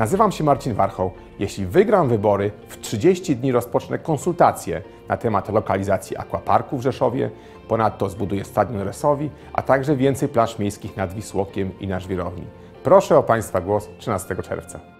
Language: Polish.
Nazywam się Marcin Warchoł. Jeśli wygram wybory, w 30 dni rozpocznę konsultacje na temat lokalizacji akwaparku w Rzeszowie, ponadto zbuduję stadion Resowi, a także więcej plaż miejskich nad Wisłokiem i na Żwirowni. Proszę o Państwa głos 13 czerwca.